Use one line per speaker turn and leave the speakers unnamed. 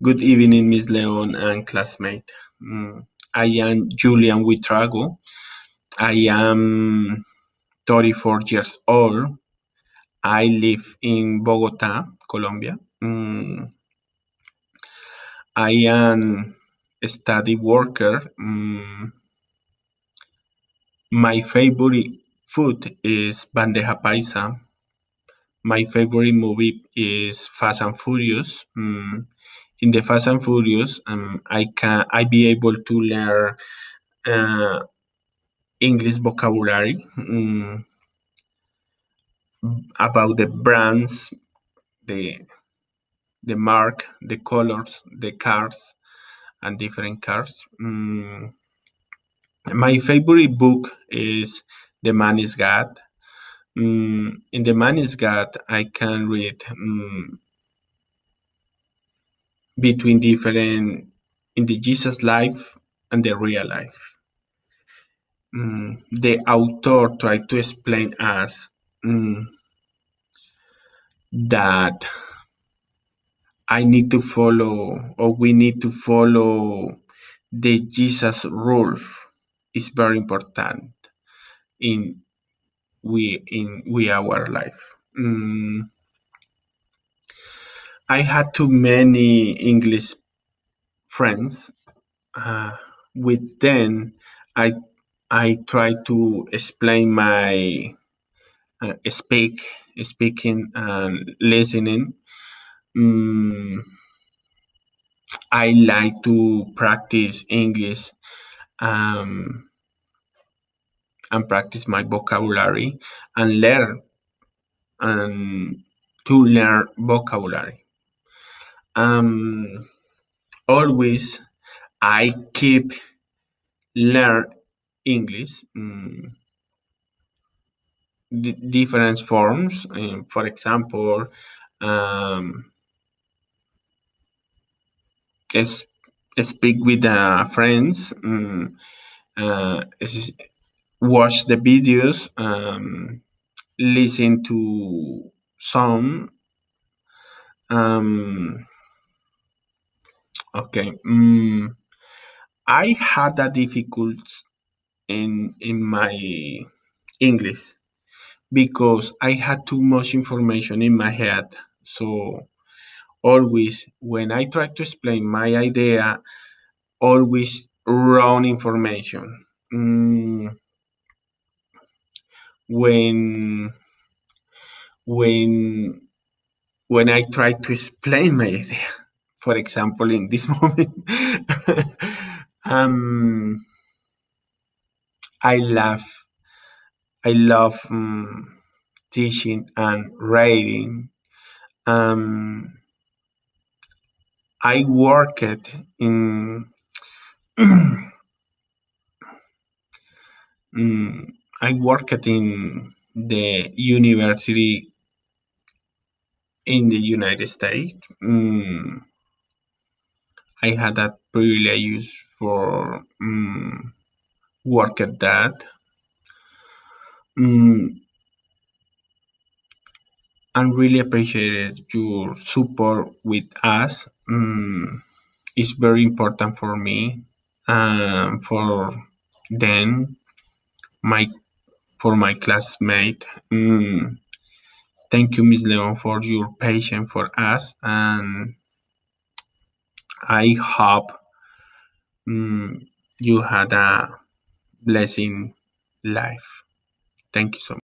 Good evening, Miss Leon and classmate. Mm, I am Julian Buitrago. I am 34 years old. I live in Bogota, Colombia. Mm, I am a study worker. Mm, my favorite food is bandeja paisa. My favorite movie is Fast and Furious. Mm, in the Fast and Furious, um, I can I be able to learn uh, English vocabulary um, about the brands, the the mark, the colors, the cars, and different cars. Um, my favorite book is The Man is God. Um, in The Man is God, I can read between different in the Jesus life and the real life. Mm, the author tried to explain us mm, that I need to follow or we need to follow the Jesus rule is very important in we in we our life. Mm, I had too many English friends. Uh, with them, I I try to explain my uh, speak speaking and listening. Mm, I like to practice English um, and practice my vocabulary and learn and to learn vocabulary. Um, always I keep learn English. Mm, different forms. Uh, for example, um, speak with uh, friends, um, uh, watch the videos, um, listen to some. Um, okay, um, I had a difficult in in my English because I had too much information in my head. So always when I try to explain my idea, always wrong information. Mm, when when when I try to explain my idea, for example, in this moment, um, I love I love um, teaching and writing. Um, I worked in mm, I worked in the university in the United States. Mm, I had that privilege for um, work at that. Mm, and really appreciated your support with us. Mm, it's very important for me um, for then my for my classmate. Mm, thank you, Miss Leon, for your patience for us, and I hope mm, you had a blessing life. Thank you so much.